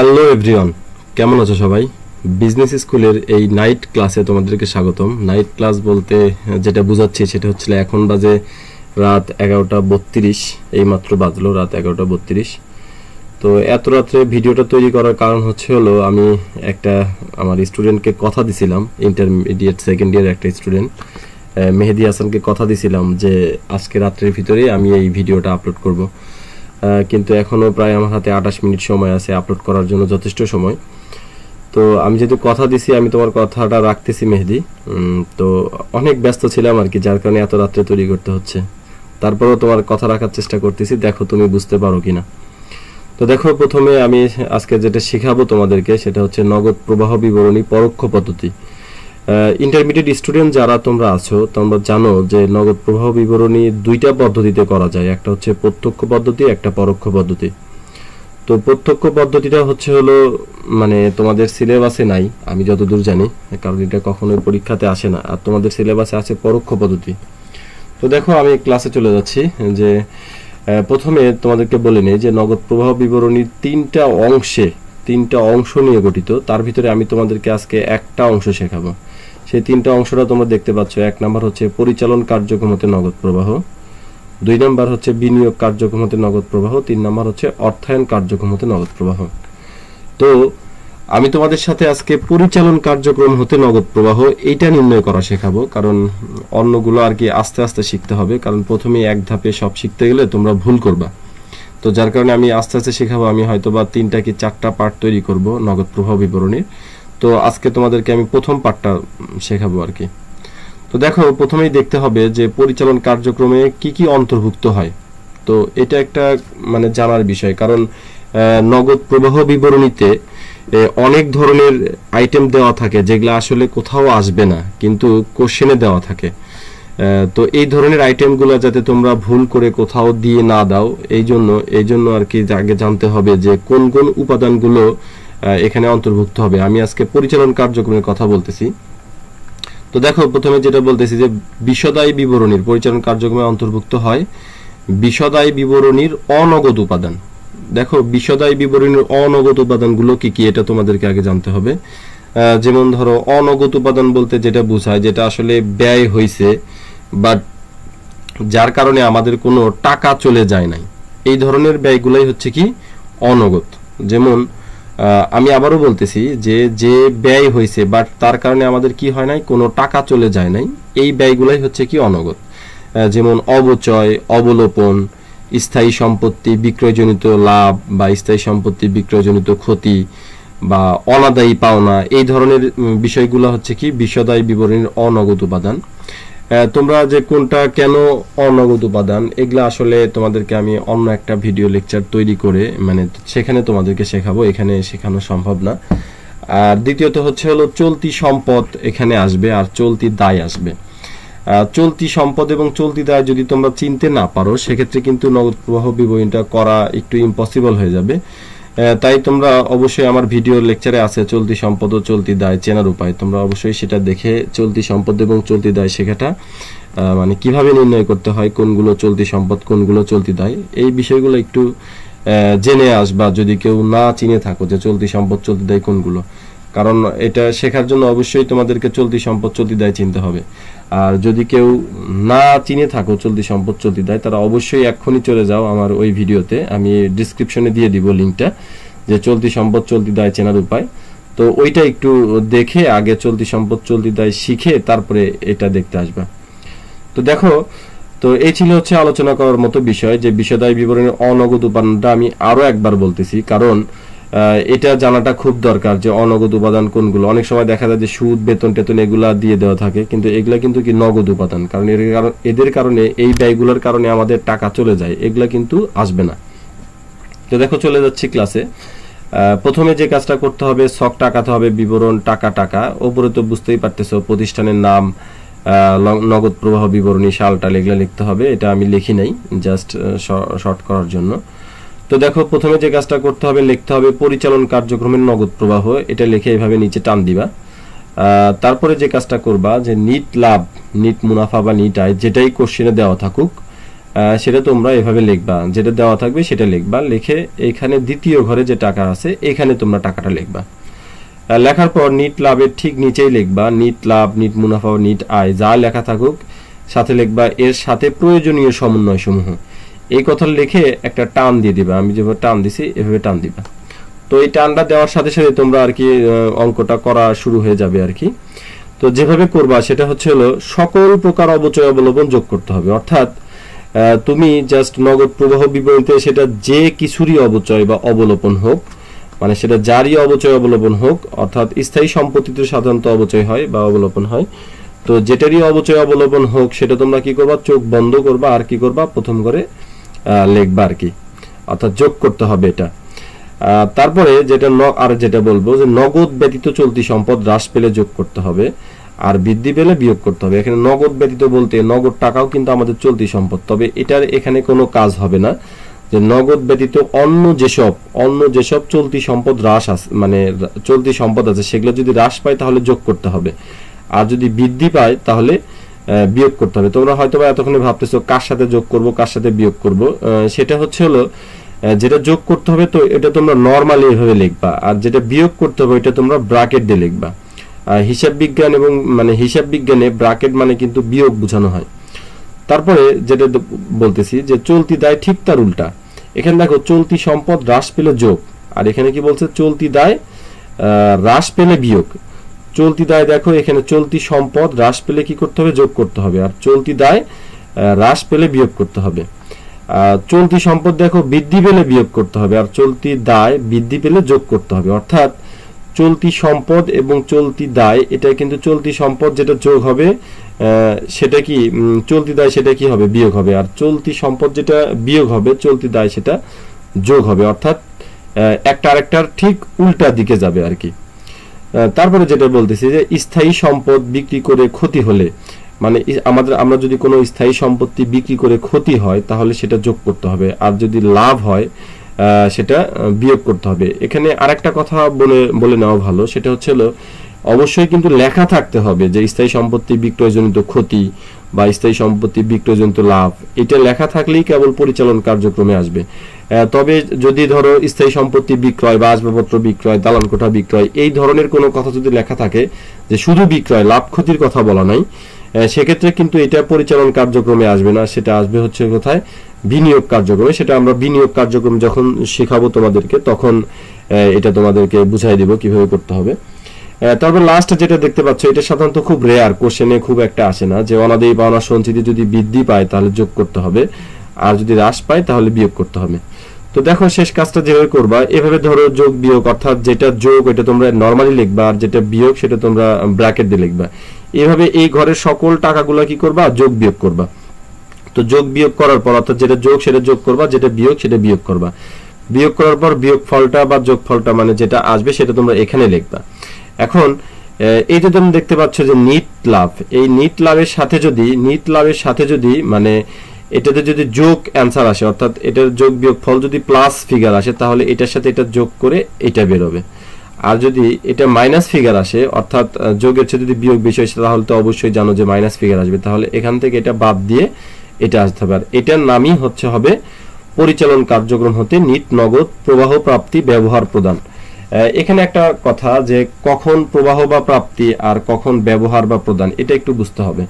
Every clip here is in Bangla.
হ্যালো এভরিওয়ান কেমন আছো সবাই? বিজনেস স্কুলের এই নাইট ক্লাসে তোমাদেরকে স্বাগতম। নাইট ক্লাস বলতে যেটা বোঝাচ্ছি সেটা হচ্ছে এখন বাজে রাত এগারোটা বত্রিশ এইমাত্র বাজলো রাত এগারোটা বত্রিশ। তো এত রাত্রে ভিডিওটা তৈরি করার কারণ হচ্ছে হলো, আমি একটা আমার স্টুডেন্টকে কথা দিছিলাম ইন্টারমিডিয়েট সেকেন্ড ইয়ার একটা স্টুডেন্ট মেহেদি হাসানকে কথা দিছিলাম যে আজকে রাত্রের ভিতরেই আমি এই ভিডিওটা আপলোড করব। কিন্তু এখনও প্রায় আমার হাতে আঠাশ মিনিট সময় আছে আপলোড করার জন্য যথেষ্ট সময়। তো আমি যেহেতু কথা দিছি, আমি তোমার কথাটা রাখতেছি মেহেদি। তো অনেক ব্যস্ত ছিলাম আর কি, যার কারণে এত রাত্রে তৈরি করতে হচ্ছে। তারপরেও তোমার কথা রাখার চেষ্টা করতেছি, দেখো তুমি বুঝতে পারো কিনা। তো দেখো, প্রথমে আমি আজকে যেটা শেখাবো তোমাদেরকে, সেটা হচ্ছে নগদ প্রবাহ বিবরণী পরোক্ষ পদ্ধতি। ইন্টারমিডিয়েট স্টুডেন্ট যারা তোমরা আছো, তোমরা জানো যে নগদ প্রবাহ বিবরণী দুইটা পদ্ধতিতে করা যায়। একটা হচ্ছে প্রত্যক্ষ পদ্ধতি, একটা পরোক্ষ পদ্ধতি। তো প্রত্যক্ষ পদ্ধতিটা হচ্ছে হলো মানে তোমাদের সিলেবাসে নাই, আমি যতদূর জানি, কারণ এটা কখনোই পরীক্ষাতে আসে না। আর তোমাদের সিলেবাসে আছে পরোক্ষ পদ্ধতি। তো দেখো, আমি ক্লাসে চলে যাচ্ছি, যে প্রথমে তোমাদেরকে বলে নেই যে নগদ প্রবাহ বিবরণী তিনটা অংশে, তিনটা অংশ নিয়ে গঠিত, তার ভিতরে আমি তোমাদেরকে আজকে একটা অংশ শেখাবো। সেই তিনটা অংশটা তোমরা দেখতে পাচ্ছ। এক নাম্বার হচ্ছে পরিচালন কার্যক্রম হতে নগদ প্রবাহ। দুই নাম্বার হচ্ছে বিনিয়োগ কার্যক্রম হতে নগদ প্রবাহ। তিন নাম্বার হচ্ছে অর্থায়ন কার্যক্রম হতে নগদ প্রবাহ। তো, আমি তোমাদের সাথে আজকে পরিচালন কার্যক্রম হতে নগদ প্রবাহ এইটা নির্ণয় করা শেখাবো, কারণ অন্যগুলো আর কি আস্তে আস্তে শিখতে হবে, কারণ প্রথমে এক ধাপে সব শিখতে গেলে তোমরা ভুল করবা। তো যার কারণে আমি আস্তে আস্তে শেখাবো, আমি হয়তো বা তিনটা কি চারটা পার্ট তৈরি করব নগদ প্রবাহ বিবরণীর তো আজকে তোমাদেরকে আমি প্রথম পার্টটা শেখাবো আর কি। তো দেখো, প্রথমেই দেখতে হবে যে পরিচালন কার্যক্রমে কি কি অন্তর্ভুক্ত হয়। তো এটা একটা মানে জানার বিষয়, কারণ নগদ প্রবাহ বিবরণীতে অনেক ধরনের আইটেম দেওয়া থাকে যেগুলো আসলে কোথাও আসবে না, কিন্তু কোশ্চেনে দেওয়া থাকে। তো এই ধরনের আইটেমগুলো যাতে তোমরা ভুল করে কোথাও দিয়ে না দাও, এই জন্য এই জন্য আর কি আগে জানতে হবে যে কোন কোন উপাদানগুলো এখানে অন্তর্ভুক্ত হবে। আমি আজকে পরিচালন কার্যক্রমের কথা বলতেছি। তো দেখো, প্রথমে যেটা বলতেছি যে বিশদায়ী বিবরণীর পরিচালন কার্যক্রমে অন্তর্ভুক্ত হয় বিশদায়ী বিবরণীর অনগদ উপাদান। দেখো, বিশদায়ী বিবরণীর অনগদ উপাদানগুলো কি কি, এটা তোমাদেরকে আগে জানতে হবে। যেমন ধরো অনগদ উপাদান বলতে যেটা বোঝায়, যেটা আসলে ব্যয় হয়েছে বাট যার কারণে আমাদের কোনো টাকা চলে যায় নাই। এই ধরনের ব্যয়গুলাই হচ্ছে কি? অনগদ যেমন আমি আবারও বলতেছি যে যে ব্যয় হয়েছে বাট তার কারণে আমাদের কি হয় নাই কোনো টাকা চলে যায় নাই এই ব্যয়গুলাই হচ্ছে কি অনগদ আহ, যেমন অবচয় অবলোপন স্থায়ী সম্পত্তি বিক্রয়জনিত লাভ বা স্থায়ী সম্পত্তি বিক্রয়জনিত ক্ষতি বা অনাদায়ী পাওনা এই ধরনের বিষয়গুলো হচ্ছে কি বিশদায়ী বিবরণীর অনগদ উপাদান। তোমরা যে কোনটা কেন অনগদ উপাদান, এগুলা আসলে তোমাদেরকে আমি অন্য একটা ভিডিও লেকচার তৈরি করে মানে সেখানে তোমাদেরকে শেখাবো, এখানে শেখানো সম্ভব না। আর দ্বিতীয়ত হচ্ছে হলো চলতি সম্পদ এখানে আসবে আর চলতি দায় আসবে। চলতি সম্পদ এবং চলতি দায় যদি তোমরা চিনতে না পারো, সেক্ষেত্রে কিন্তু নগদ প্রবাহ বিবরণীটা করা একটু ইম্পসিবল হয়ে যাবে। তাই তোমরা অবশ্যই আমার ভিডিও লেকচারে আছে চলতি সম্পদ ও চলতি দায় চেনার উপায়। তোমরা অবশ্যই সেটা দেখে চলতি সম্পদ এবং চলতি দায় শেখাটা মানে কীভাবে নির্ণয় করতে হয়, কোনগুলো চলতি সম্পদ, কোনগুলো চলতি দায়, এই বিষয়গুলো একটু জেনে আসবা যদি কেউ না চিনে থাকো যে চলতি সম্পদ, চলতি দায় কোনগুলো। কারণ এটা শেখার জন্য অবশ্যই তোমাদেরকে চলতি সম্পদ, চলতি দায় চিনতে হবে। আর যদি কেউ না চিনে থাকো চলতি সম্পদ চলতি দায়, তারা অবশ্যই এক্ষুনি চলে যাও আমার ওই ভিডিওতে। আমি ডিসক্রিপশনে দিয়ে দিব লিঙ্কটা, যে চলতি সম্পদ চলতি দায় চেনার উপায়। তো ওইটা একটু দেখে, আগে চলতি সম্পদ চলতি দায় শিখে, তারপরে এটা দেখতে আসবা। তো দেখো, তো এই ছিল হচ্ছে আলোচনা করার মতো বিষয়, যে বিষয়দায় বিবরণের অনগদ উপাদানটা আমি আরও একবার বলতেছি। কারণ এটা জানাটা খুব দরকার যে অনগদ উপাদান কোনগুলো? অনেক সময় দেখা যায় যে সুদ, বেতন, টেতন এগুলা দিয়ে দেওয়া থাকে, কিন্তু এগুলা কিন্তু কি নগদ উপাদান? কারণ এর কারণ এদের কারণে, এই ব্যয়গুলোর কারণে আমাদের টাকা চলে যায়, এগুলা কিন্তু আসবে না। তো দেখো, চলে যাচ্ছি ক্লাসে। প্রথমে যে কাজটা করতে হবে, শখ টাকাতে হবে, বিবরণ টাকা টাকা। ওপরে তো বুঝতেই পারতেছো, প্রতিষ্ঠানের নাম নগদ প্রবাহ বিবরণী সালটা এগুলো লিখতে হবে। এটা আমি লিখি নাই জাস্ট শর্ট করার জন্য। তো দেখো, প্রথমে যে কাজটা করতে হবে, লিখতে হবে পরিচালন কার্যক্রমের নগদ প্রবাহ। এটা লিখে এইভাবে নিচে টান দিবা। তারপরে যে কাজটা করবা, যে নিট লাভ নিট মুনাফা বা নিট আয়, যেটাই কোশ্চেনে দেওয়া থাকুক সেটা তোমরা এভাবে লিখবা। যেটা দেওয়া থাকবে সেটা লিখবা। লিখে এখানে দ্বিতীয় ঘরে যে টাকা আছে, এখানে তোমরা টাকাটা লিখবা। লেখার পর নিট লাভের ঠিক নিচেই লিখবা। নিট লাভ নিট মুনাফা নিট আয়, যা লেখা থাকুক, সাথে লিখবা। এর সাথে প্রয়োজনীয় সমন্বয় সমূহ এই কথা লিখে একটা টান দিয়ে দিবা। আমি যেভাবে টান দিছি, এভাবে টান দিবা। তো এই টানটা দেওয়ার সাথে সাথে তোমরা আর কি অঙ্কটা করা শুরু হয়ে যাবে আর কি। তো যেভাবে করবা, সেটা হচ্ছে হলো সকল প্রকার অবচয় অবলম্বন যোগ করতে হবে। অর্থাৎ তুমি জাস্ট নগদ প্রবাহ বিবরণীতে সেটা যে কিছুরই অবচয় বা অবলোপন হোক মানে সেটা যারই অবচয় অবলম্বন হোক, অর্থাৎ স্থায়ী সম্পত্তিতে সাধারণত অবচয় হয় বা অবলোপন হয়, তো যেটারই অবচয় অবলম্বন হোক, সেটা তোমরা কি করবা? চোখ বন্ধ করবা। আর কি করবা? প্রথম করে লিখবা আর কি। অর্থাৎ যোগ করতে হবে এটা। তারপরে যেটা আর যেটা বলব যে নগদ ব্যতীত চলতি সম্পদ হ্রাস পেলে যোগ করতে হবে, আর বৃদ্ধি পেলে বিয়োগ করতে হবে। এখানে নগদ ব্যতীত বলতে নগদ টাকাও কিন্তু আমাদের চলতি সম্পদ, তবে এটার এখানে কোনো কাজ হবে না। যে নগদ ব্যতীত অন্য যেসব অন্য যেসব চলতি সম্পদ হ্রাস আছে মানে চলতি সম্পদ আছে, সেগুলো যদি হ্রাস পায় তাহলে যোগ করতে হবে। আর যদি বৃদ্ধি পায় তাহলে বিয়োগ করতে হবে। তোমরা হয়তো বা এতক্ষণে ভাবতেছো কার সাথে যোগ করব, কার সাথে বিয়োগ করব। সেটা হচ্ছে হলো যেটা যোগ করতে হবে তো এটা তোমরা নর্মালি এভাবে লিখবা, আর যেটা বিয়োগ করতে হবে এটা তোমরা ব্রাকেট দিয়ে লিখবা। হিসাব বিজ্ঞান এবং মানে হিসাব বিজ্ঞানে ব্রাকেট মানে কিন্তু বিয়োগ বোঝানো হয়। তারপরে যেটা বলতেছি যে চলতি দায় ঠিক তার উল্টা। এখানে দেখো, চলতি সম্পদ হ্রাস পেলে যোগ, আর এখানে কি বলছে? চলতি দায় হ্রাস পেলে বিয়োগ। চলতি দায় দেখো, এখানে চলতি সম্পদ, হ্রাস পেলে কি করতে হবে? যোগ করতে হবে। আর চলতি দায় হ্রাস পেলে বিয়োগ করতে হবে। চলতি সম্পদ দেখো, বৃদ্ধি পেলে বিয়োগ করতে হবে। আর চলতি দায়, বৃদ্ধি পেলে যোগ করতে হবে। অর্থাৎ চলতি সম্পদ এবং চলতি দায় এটা কিন্তু চলতি সম্পদ যেটা যোগ হবে সেটা কি চলতি দায় সেটা কি হবে? বিয়োগ হবে। আর চলতি সম্পদ যেটা বিয়োগ হবে, চলতি দায় সেটা যোগ হবে। অর্থাৎ একটা আরেকটার ঠিক উল্টা দিকে যাবে আর কি। তারপরে যেটা বলতেছি যে স্থায়ী সম্পদ বিক্রি করে ক্ষতি হলে মানে আমাদের, আমরা যদি কোনো স্থায়ী সম্পত্তি বিক্রি করে ক্ষতি হয়, তাহলে সেটা যোগ করতে হবে। আর যদি লাভ হয় সেটা বিয়োগ করতে হবে। এখানে আরেকটা কথা বলে বলে নেওয়া ভালো, সেটা হচ্ছে অবশ্যই কিন্তু লেখা থাকতে হবে যে স্থায়ী সম্পত্তি, বিক্রয়জনিত ক্ষতি বা স্থায়ী সম্পত্তি, বিক্রয়জনিত লাভ, এটা লেখা থাকলেই কেবল পরিচালন কার্যক্রমে আসবে। তবে যদি ধরো স্থায়ী সম্পত্তি বিক্রয় বা আসবাবপত্র বিক্রয় দালান কোঠা বিক্রয়, এই ধরনের কোনো কথা যদি লেখা থাকে যে শুধু বিক্রয়, লাভ ক্ষতির কথা বলা নাই সেক্ষেত্রে কিন্তু এটা পরিচালন কার্যক্রমে আসবে না, সেটা আসবে হচ্ছে কোথায়? বিনিয়োগ কার্যক্রমে। সেটা আমরা বিনিয়োগ কার্যক্রম যখন শেখাবো তোমাদেরকে, তখন এটা তোমাদেরকে বুঝাই দিব কীভাবে করতে হবে। তারপর লাস্ট যেটা দেখতে পাচ্ছ, এটা সাধারণত খুব রেয়ার কোশ্চেনে খুব একটা আসে না। যে অনাদেই পাওনা সঞ্চিতি যদি বৃদ্ধি পায়, তাহলে যোগ করতে হবে। আর যদি হ্রাস পায়, তাহলে বিয়োগ করতে হবে। তো দেখো, শেষ কাজটা যেভাবে করবা, এভাবে ধরো যোগ, বিয়োগ, অর্থাৎ যেটা যোগ, এটা তোমরা নর্মালি লিখবা, আর যেটা বিয়োগ, সেটা তোমরা ব্র্যাকেট দিয়ে লিখবা। এভাবে এই ঘরের সকল টাকাগুলো কি করবা? যোগ, বিয়োগ করবা। তো যোগ, বিয়োগ করার পর, অর্থাৎ যেটা যোগ, সেটা যোগ করবা, যেটা বিয়োগ, সেটা বিয়োগ করবা। বিয়োগ করার পর বিয়োগ ফলটা বা যোগ ফলটা মানে যেটা আসবে, সেটা তোমরা এখানে লিখবা। এখন এই যে তুমি দেখতে পাচ্ছ যে নিট লাভ এই নিট লাভের সাথে যদি নিট লাভের সাথে যদি মানে এটাতে যদি যোগ অ্যান্সার আসে, অর্থাৎ এটার যোগ বিয়োগ ফল যদি প্লাস ফিগার আসে, তাহলে এটার সাথে এটা যোগ করে এটা বেরোবে। আর যদি এটা মাইনাস ফিগার আসে, অর্থাৎ যোগের চেয়ে যদি বিয়োগ বেশি আসে তাহলে তো অবশ্যই জানো যে মাইনাস ফিগার আসবে। তাহলে এখান থেকে এটা বাদ দিয়ে এটা আসতে হবে। আর এটার নামই হচ্ছে হবে পরিচালন কার্যক্রম হতে নিট নগদ, প্রবাহ প্রাপ্তি, ব্যবহার প্রদান। এখানে একটা কথা যে কখন প্রবাহ বা প্রাপ্তি আর কখন ব্যবহার বা প্রদান, এটা একটু বুঝতে হবে।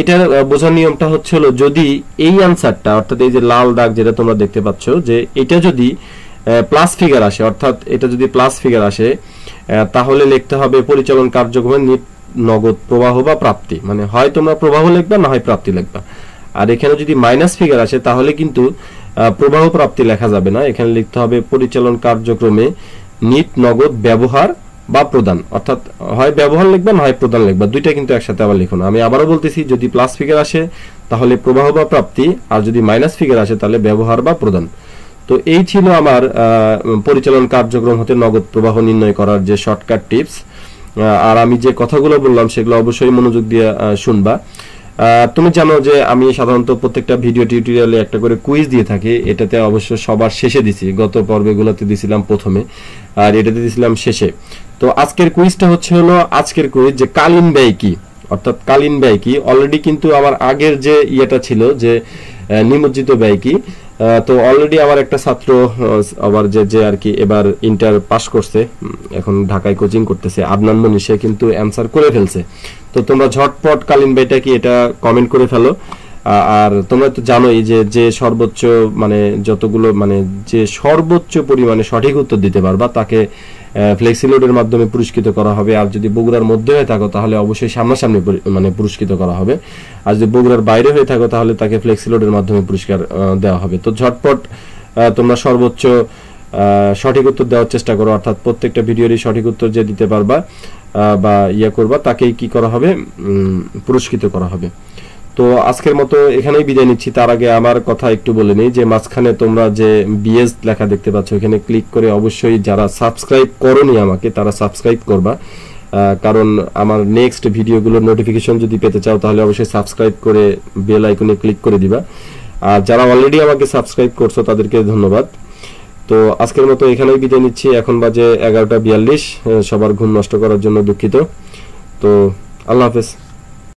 এটার বোঝার নিয়মটা হচ্ছে যদি এই আনসারটা অর্থাৎ এই যে লাল দাগ যেটা তোমরা দেখতে পাচ্ছ, যে এটা যদি প্লাস ফিগার আসে, অর্থাৎ এটা যদি প্লাস ফিগার আসে তাহলে লিখতে হবে পরিচালন কার্যক্রমের নগদ প্রবাহ বা প্রাপ্তি। মানে হয় তোমরা প্রবাহ লিখবা, না হয় প্রাপ্তি লিখবা। আর এখানে যদি মাইনাস ফিগার আসে, তাহলে কিন্তু প্রবাহ প্রাপ্তি লেখা যাবে না। এখানে লিখতে হবে পরিচালন কার্যক্রমে নিট, নগদ, ব্যবহার বা প্রদান। অর্থাৎ হয় ব্যবহার লিখবা না হয় প্রদান লিখবা দুইটা কিন্তু একসাথে আবার লিখুন। আমি আবারও বলতেছি, যদি প্লাস ফিগার আসে, তাহলে প্রবাহ বা প্রাপ্তি, আর যদি মাইনাস ফিগার আসে, তাহলে ব্যবহার বা প্রদান। তো এই ছিল আমার পরিচালন কার্যক্রম হতে নগদ প্রবাহ নির্ণয় করার যে শর্টকাট টিপস আর আমি যে কথাগুলো বললাম, সেগুলো অবশ্যই মনোযোগ দিয়ে শুনবা। তুমি জানো যে আমি সাধারণত প্রত্যেকটা ভিডিও টিউটোরিয়ালে একটা করে কুইজ দিয়ে থাকি। এটাতে অবশ্য সবার শেষে দিছি। গত পর্বেগুলোতে দিছিলাম প্রথমে, আর এটাতে দিছিলাম শেষে। তো আজকের কুইজটা হচ্ছে হলো আজকের কুইজ যে কালীন ব্যয় কি? অর্থাৎ কালীন ব্যয় কি? অলরেডি কিন্তু আমার আগের যে ইয়েটা ছিল যে নিমজ্জিত ব্যয় কি? তো অলরেডি আমার একটা ছাত্র আবার যে যে আর কি এবার ইন্টার পাস করছে এখন ঢাকায় কোচিং করতেছে, আদনান মনি, সে কিন্তু অ্যান্সার করে ফেলছে। তো তোমরা ঝটপট কালীন ভাইটা কি এটা কমেন্ট করে ফেলো। আর তোমরা তো জানোই যে যে সর্বোচ্চ মানে যতগুলো মানে যে সর্বোচ্চ পরিমাণে সঠিক উত্তর দিতে পারবা, তাকে ফ্লেক্সিলোডের মাধ্যমে পুরস্কৃত করা হবে। আর যদি বগুড়ার মধ্যে হয়ে থাকো, তাহলে অবশ্যই সামনাসামনি মানে পুরস্কৃত করা হবে। আর যদি বগুড়ার বাইরে হয়ে থাকো, তাহলে তাকে ফ্লেক্সিলোডের মাধ্যমে পুরস্কার দেওয়া হবে। তো ঝটপট তোমরা সর্বোচ্চ সঠিক উত্তর দেওয়ার চেষ্টা করো। অর্থাৎ প্রত্যেকটা ভিডিওরই সঠিক উত্তর যে দিতে পারবা বা ইয়ে করবা, তাকেই কি করা হবে? পুরস্কৃত করা হবে। তো আজকের মতো এখানেই বিদায় নিচ্ছি। তার আগে আমার কথা একটু বলে নিই যে মাঝখানে তোমরা যে বিএস লেখা দেখতে পাচ্ছ এখানে ক্লিক করে অবশ্যই যারা সাবস্ক্রাইব করনি আমাকে, তারা সাবস্ক্রাইব করবা। কারণ আমার নেক্সট ভিডিওগুলোর নোটিফিকেশন যদি পেতে চাও, তাহলে অবশ্যই সাবস্ক্রাইব করে বেল আইকনে ক্লিক করে দিবা। আর যারা অলরেডি আমাকে সাবস্ক্রাইব করছ, তাদেরকে ধন্যবাদ। তো আজকের মতো এখানেই বিদায় নিচ্ছি। এখন বাজে এগারোটা বিয়াল্লিশ সবার ঘুম নষ্ট করার জন্য দুঃখিত। তো আল্লাহ হাফেজ।